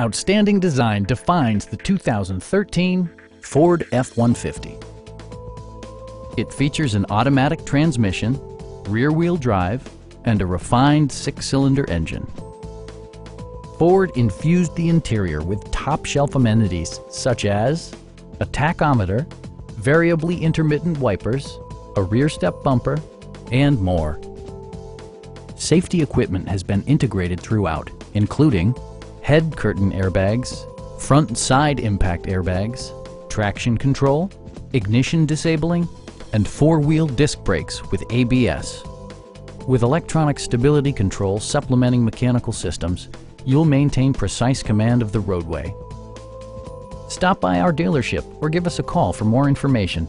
Outstanding design defines the 2013 Ford F-150. It features an automatic transmission, rear-wheel drive, and a refined six-cylinder engine. Ford infused the interior with top-shelf amenities such as a tachometer, variably intermittent wipers, a rear step bumper, and more. Safety equipment has been integrated throughout, including head curtain airbags, front side impact airbags, traction control, ignition disabling, and four-wheel disc brakes with ABS. With electronic stability control supplementing mechanical systems, you'll maintain precise command of the roadway. Stop by our dealership or give us a call for more information.